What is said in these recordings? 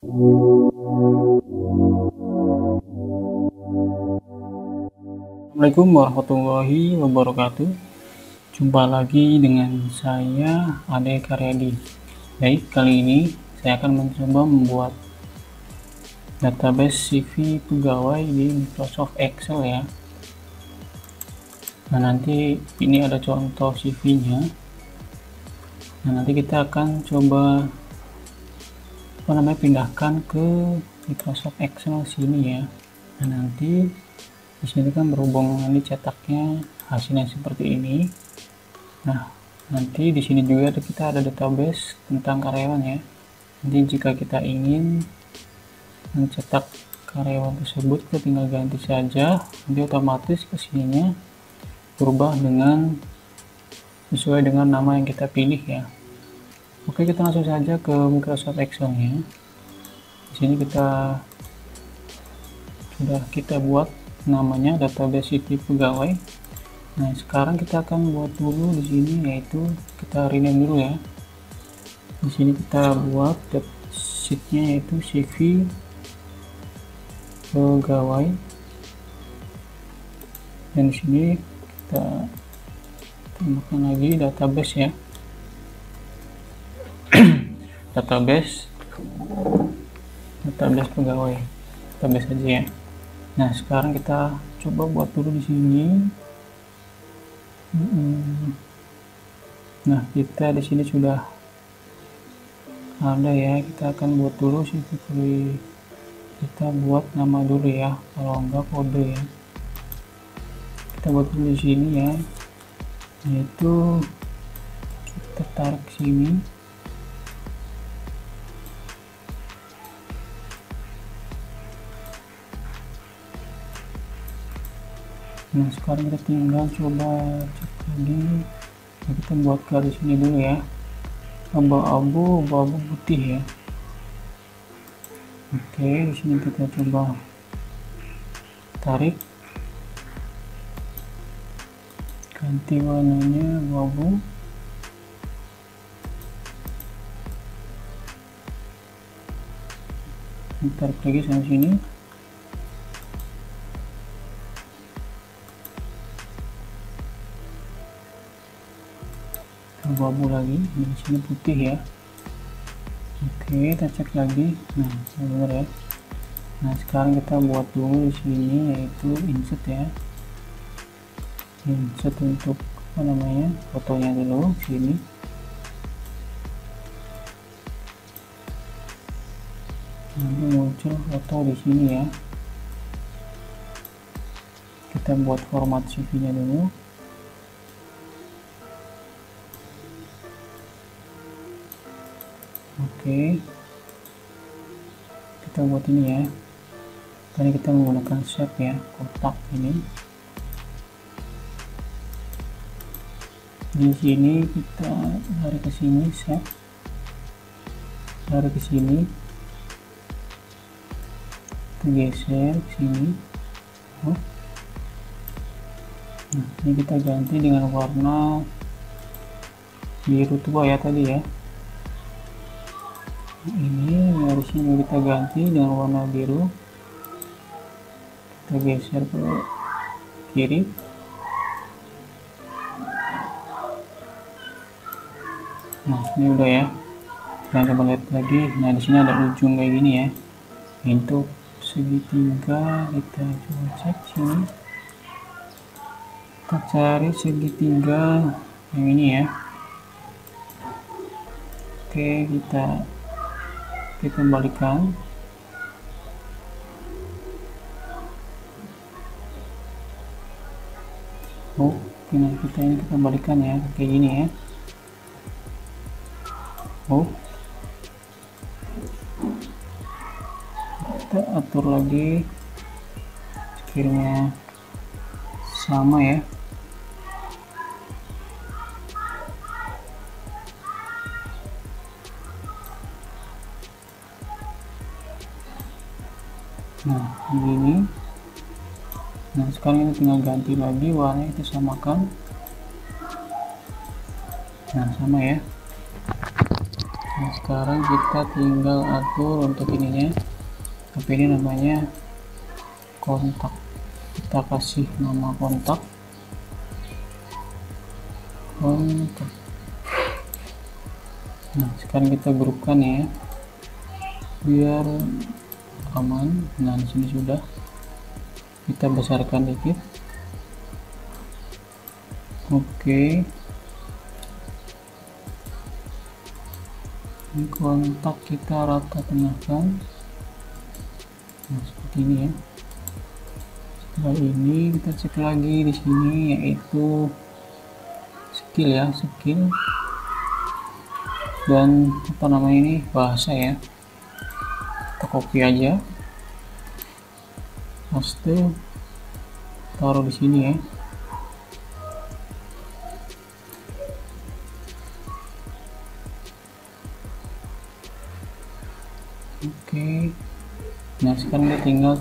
Assalamualaikum warahmatullahi wabarakatuh. Jumpa lagi dengan saya Ade Karyadi. Baik, kali ini saya akan mencoba membuat database CV pegawai di Microsoft Excel ya. Nah nanti ini ada contoh CV nya Nah nanti kita akan coba apa namanya pindahkan ke Microsoft Excel sini ya. Nah nanti di sini kan berhubung ini cetaknya hasilnya seperti ini. Nah nanti di sini juga kita ada database tentang karyawan ya. Nanti jika kita ingin mencetak karyawan tersebut kita tinggal ganti saja. Nanti otomatis ke sininya berubah dengan sesuai dengan nama yang kita pilih ya Oke, kita langsung saja ke Microsoft Excel-nya. Di sini kita sudah kita buat namanya database CV pegawai. Nah, sekarang kita akan buat dulu di sini yaitu kita rename dulu ya. Di sini kita buat sheet-nya yaitu CV pegawai. Dan di sini kita tambahkan lagi database ya database. Database pegawai. Database aja ya. Nah sekarang kita coba buat dulu di sini. Nah kita di sini sudah ada ya. Kita akan buat dulu sih kita buat nama dulu ya. Kalau enggak kode ya. Kita buat dulu di sini ya. Yaitu kita tarik sini nah sekarang kita tinggal coba cek lagi. Nah, kita buat garis ini dulu ya. Abu-abu abu-abu putih ya. Oke di sini kita coba tarik. Ganti warnanya abu-abu tarik lagi sampai sini abu-abu lagi. Di sini putih ya. Oke kita cek lagi. Nah benar ya. Nah sekarang kita buat dulu di sini yaitu insert ya. Insert untuk apa namanya fotonya dulu sini. Nanti muncul foto di sini ya. Kita buat format CV nya dulu oke. Kita buat ini ya. Tadi kita menggunakan shape ya kotak ini. Di sini kita lari ke sini shape. Lari ke sini. Kita geser ke sini. Oh. nah ini kita ganti dengan warna biru tua ya tadi ya ini garisnya kita ganti dengan warna biru. Kita geser ke kiri. Nah ini udah ya. Kita coba lihat lagi. Nah di sini ada ujung kayak gini ya. Untuk segitiga. Kita coba cek sini. Kita cari segitiga yang ini ya. Oke kita kita kembalikan oh final kita ini kita kembalikan ya kayak gini ya. Oh kita atur lagi sekiranya sama ya ganti lagi warna itu samakan nah sama ya. Nah sekarang kita tinggal atur untuk ininya. Tapi ini namanya kontak. Kita kasih nama kontak. Kontak. Nah sekarang kita grupkan ya. Biar aman. Nah di sini sudah. Kita besarkan dikit oke. Ini kontak kita rata tengahkan nah seperti ini ya. Setelah ini kita cek lagi di sini yaitu skill ya skill. Dan apa namanya ini? Bahasa ya. Kita copy aja. Paste. Taruh di sini ya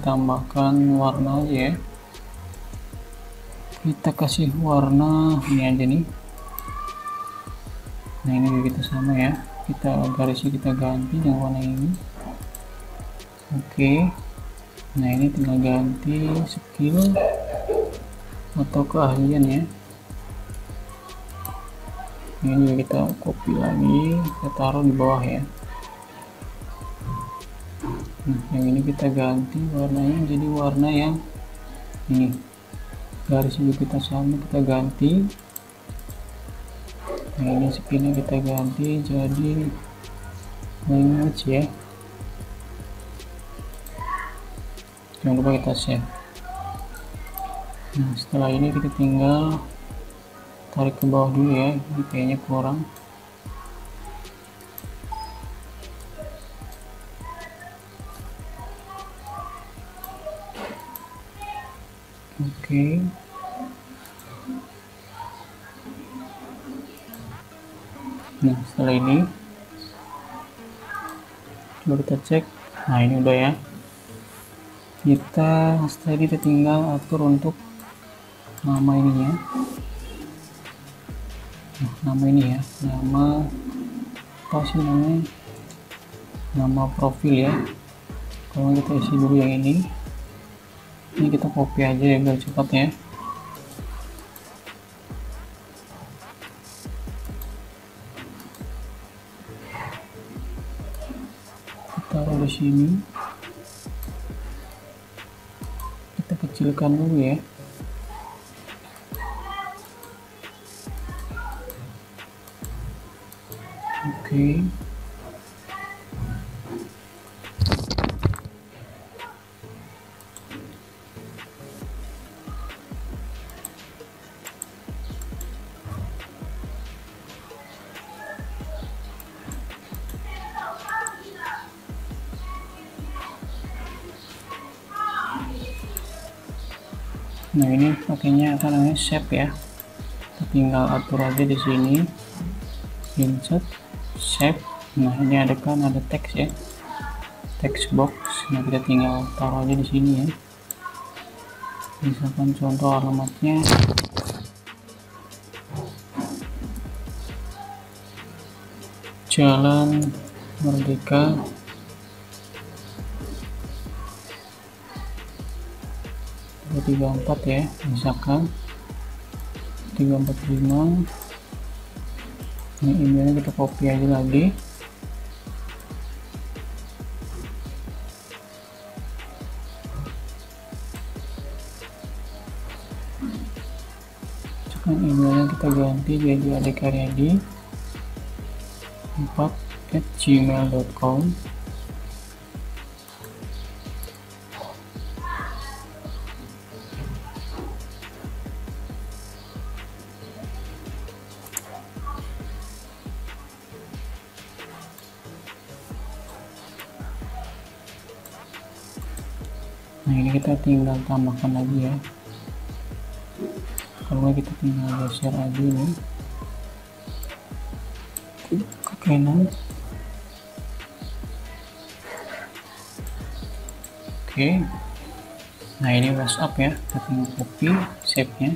tambahkan warna aja ya. Kita kasih warna ini aja nih. Nah ini juga kita sama ya. Kita garisnya kita ganti dengan warna ini. Oke. Nah ini tinggal ganti skill atau keahlian ya. Ini juga kita copy lagi kita taruh di bawah ya nah yang ini kita ganti warnanya jadi warna yang ini. Garis juga kita sama kita ganti. Nah ini spinnya kita ganti jadi language ya. Jangan lupa kita save. Nah setelah ini kita tinggal tarik ke bawah dulu ya ini kayaknya kurang oke. Nah setelah ini coba kita cek. Nah ini udah ya. Kita setelah ini kita tinggal atur untuk nama ininya. Nah, nama ini ya. Nama apa sih namanya? Nama profil ya. Kalau kita isi dulu yang ini ini kita copy aja ya biar cepat ya. Taruh di sini. Kita kecilkan dulu ya. Oke. nah apa namanya shape ya. Kita tinggal atur aja di sini. Insert shape nah ini ada kan ada teks ya. Text box. Nah kita tinggal taruh aja di sini ya. Misalkan contoh alamatnya. Jalan Merdeka tiga empat ya misalkan. tiga empat lima. Ini emailnya kita copy aja lagi. Sekarang emailnya kita ganti jadi adekaryadi 4 at gmail.com tinggal tambahkan lagi ya. Kalau kita tinggal geser aja ini. Ke kanan oke. Nah ini WhatsApp ya. Kita tinggal copy save nya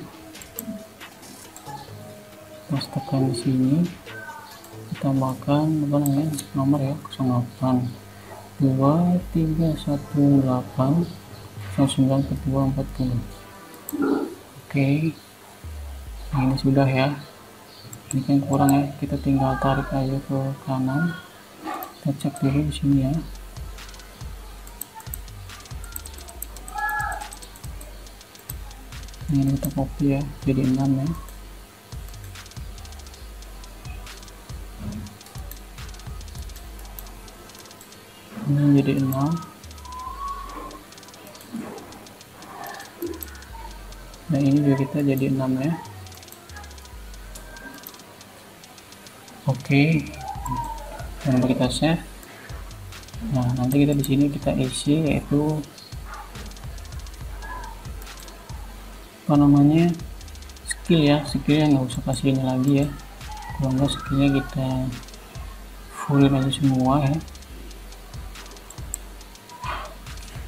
pastekan di sini. Tambahkan apa namanya nomor ya 08 2318 09 4240 oke nah ini sudah ya. Ini kan kurang ya. Kita tinggal tarik aja ke kanan. Kita cek dulu di sini ya. Ini kita copy ya jadi 6 ya. Ini jadi 6 nah ini juga kita jadi 6 ya. Oke. Dan kita save nah nanti kita di sini kita isi yaitu apa namanya? Skill ya. Skillnya nggak usah kasih ini lagi ya. Kalau enggak skillnya kita fullin aja semua ya.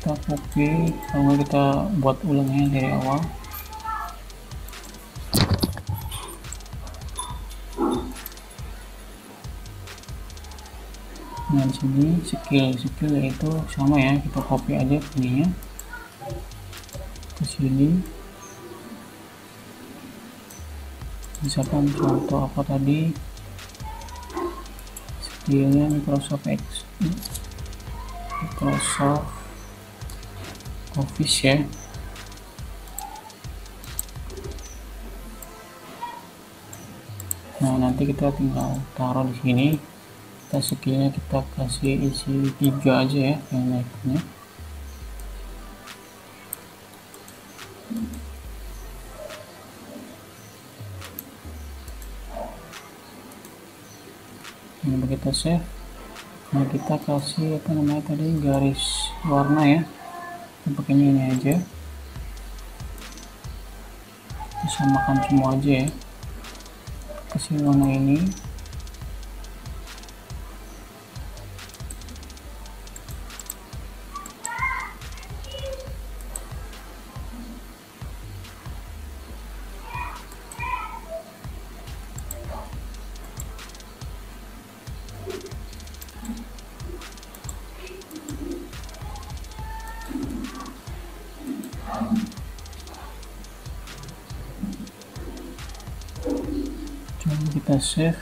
Kita copy kalau kita buat ulangnya dari awal nah di sini skill skill yaitu sama ya kita copy aja ininya. Ke sini. Misalkan contoh apa tadi? Skillnya Microsoft X Microsoft Office ya. Nah nanti kita tinggal taruh di sini kita skillnya kita kasih isi tiga aja ya yang naiknya. Ini begitu save? Nah kita kasih apa namanya tadi garis warna ya. Kita pakainya ini aja. Kita samakan semua aja ya. Kasih warna ini coba kita save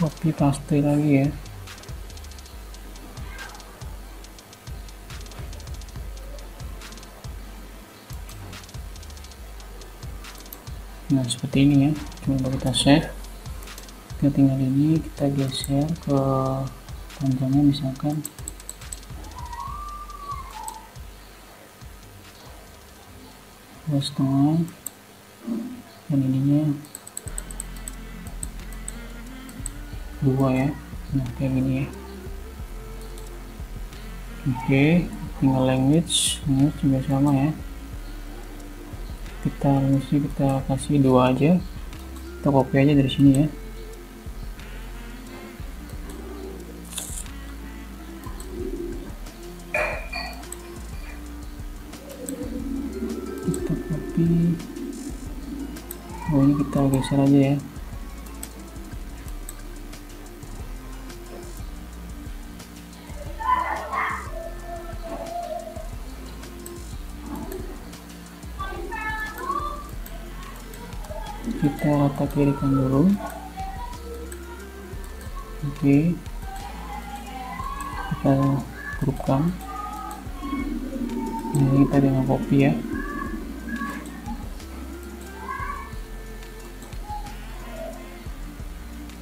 copy paste lagi ya. Nah seperti ini ya. Coba kita save kita tinggal ini kita geser ke panjangnya misalkan. Dua setengah. Dan ininya dua ya. Nah kayak gini ya. Oke tinggal language. Ini juga sama ya. Kita mesti kita kasih dua aja. Kita copy aja dari sini ya geser aja ya. Kita rata kirikan dulu. Oke. Kita grupkan ini kita dengan copy ya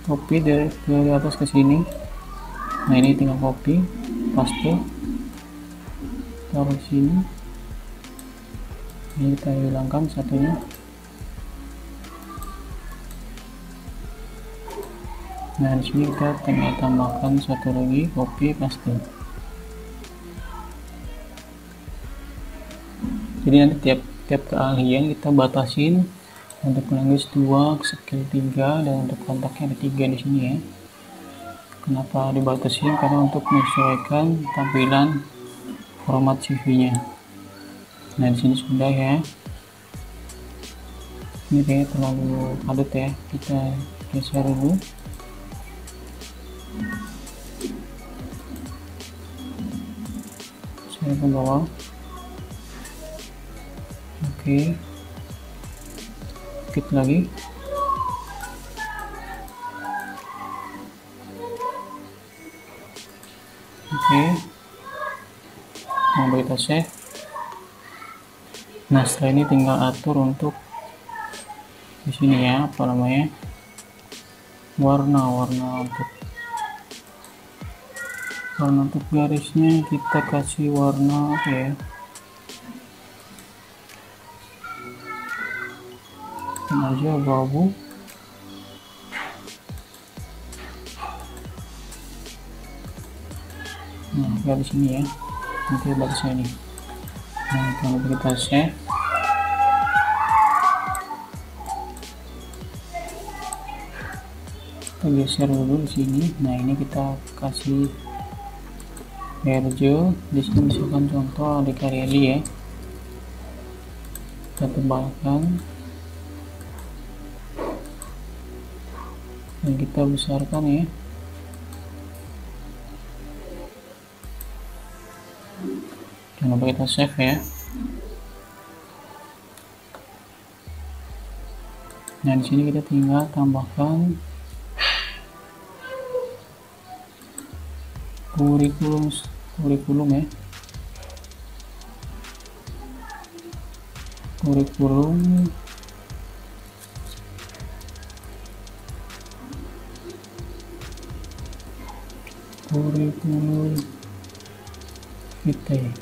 copy dari, dari atas ke sini. Nah ini tinggal copy paste. Taruh sini. Ini kita hilangkan satunya. Nah di sini kita tinggal tambahkan satu lagi copy paste. Jadi nanti tiap tiap keahlian kita batasin untuk language 2 skill 3 dan untuk kontaknya ada 3 di sini ya. Kenapa dibatasi karena untuk menyesuaikan tampilan format CV nya nah di sini sudah ya. Ini kayak terlalu padat ya. Kita geser dulu. Saya ke bawah. Oke dikit lagi. Oke. Nah kita save nah setelah ini tinggal atur untuk di sini ya apa namanya? Warna warna untuk warna untuk garisnya. Kita kasih warna apa ya aja abu-abu nah garis ini ya. Nanti barisnya ini. Nah kalau kita save kita geser dulu di sini. Nah ini kita kasih merge di sini misalkan contoh di karyadi ya. Kita tebalkan dan kita besarkan ya. Jangan lupa kita save ya. Nah di sini kita tinggal tambahkan kurikulum kurikulum ya. Kurikulum kurikulum kita ya.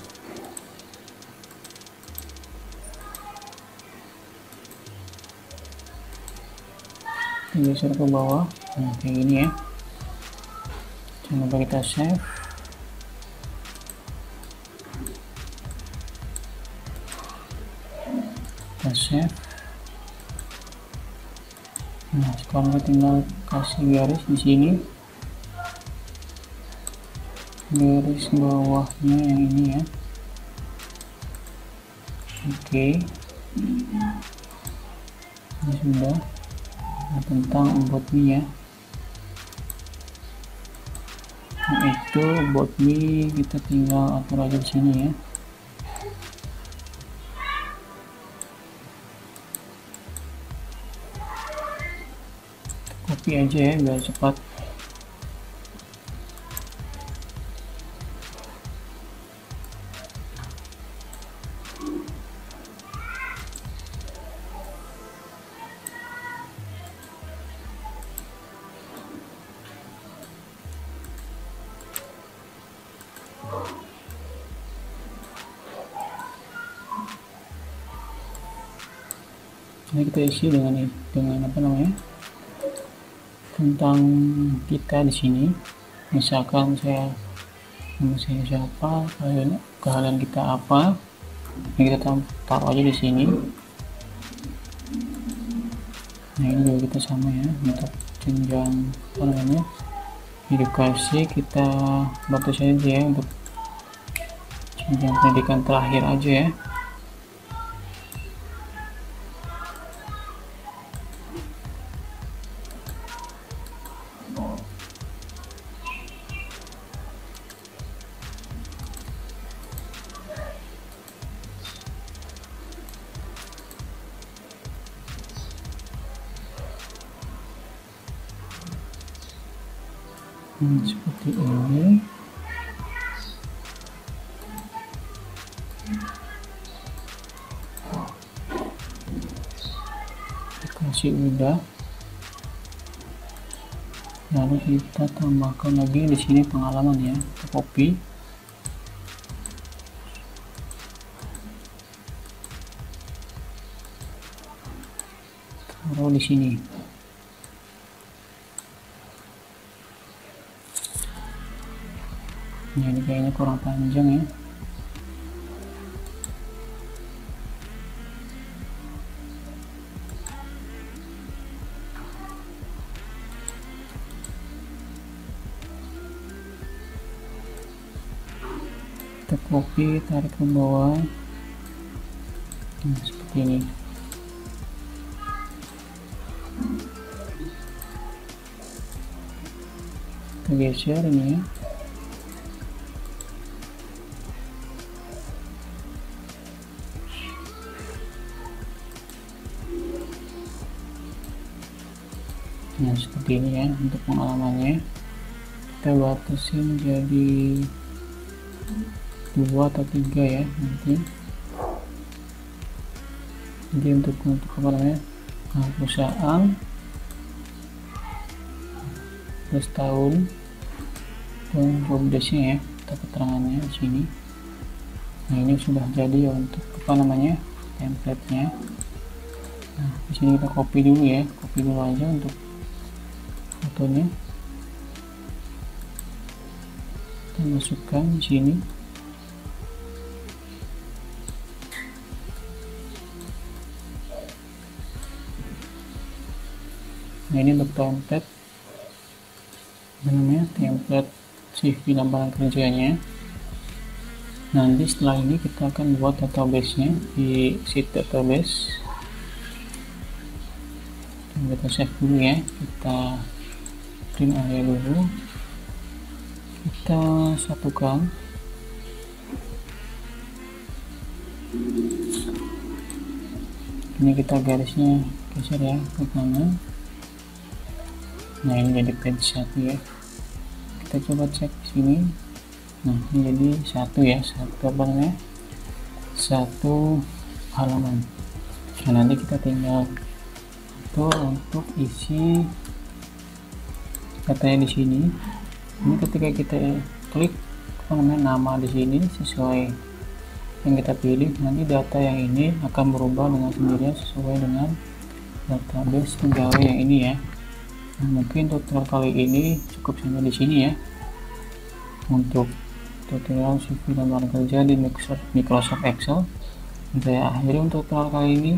Geser ke bawah. Nah kayak gini ya. Jangan lupa kita save. Kita save. Nah sekarang kita tinggal kasih garis di sini garis bawahnya yang ini ya. Oke. Ini sudah. Nah, tentang botnya ya. Nah, itu bot me kita tinggal atur aja di sini ya. Copy aja ya biar cepat ini kita isi dengan dengan apa namanya? Tentang kita di sini. Misalkan saya nama siapa kalian kalian kita apa ini kita taruh aja di sini. Nah ini juga kita sama ya untuk jenjang apa namanya edukasi kita batas aja ya untuk jenjang pendidikan terakhir aja ya hmm, seperti ini. Kasih udah. Lalu kita tambahkan lagi di sini pengalaman ya kita copy taruh di sini ya ini kayaknya kurang panjang ya. Kita copy tarik ke bawah. Nah, seperti ini. Kita geser ini ya. Nah seperti ini ya untuk pengalamannya. Kita batasin jadi dua atau tiga ya nanti. Jadi untuk untuk apa namanya? Nah, perusahaan. Plus tahun. Dan jobdesknya ya kita keterangannya di sini. Nah ini sudah jadi ya untuk apa namanya? Template nya nah di sini kita copy dulu ya copy dulu aja untuk fotonya kita masukkan di sini. Nah ini untuk template. Namanya? Template CV lamaran kerjanya. Nanti setelah ini kita akan buat database nya di sheet database. Kita save dulu ya. Kita print area dulu. Kita satukan ini kita garisnya geser ya ke kanan nah ini jadi page satu ya. Kita coba cek sini. Nah ini jadi satu ya satu apa satu halaman. Nah nanti kita tinggal itu untuk isi katanya di sini. Ini ketika kita klik namanya nama di sini sesuai yang kita pilih nanti data yang ini akan berubah dengan sendirinya sesuai dengan database pegawai yang ini ya. Nah, mungkin tutorial kali ini cukup sampai di sini ya. Untuk tutorial CV dan kerja di Microsoft Excel. Saya akhiri untuk tutorial kali ini.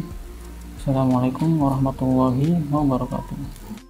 Assalamualaikum warahmatullahi wabarakatuh